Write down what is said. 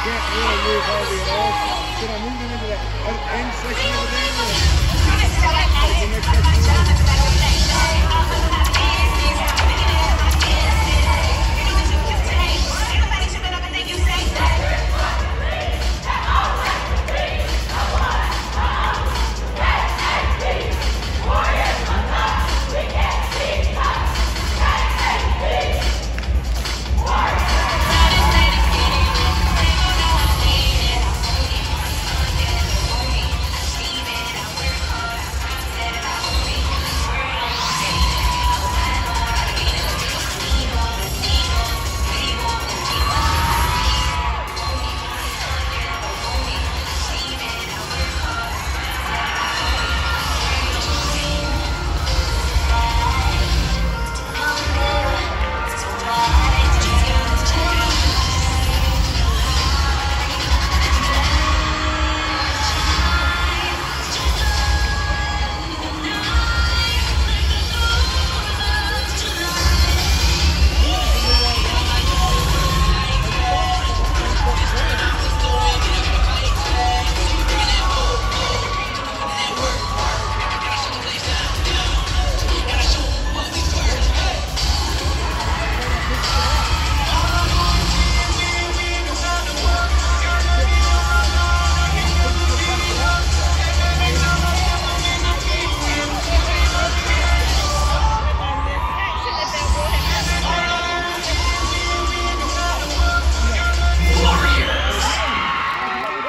can't really move hardly at all. So I moved him into that end section over there.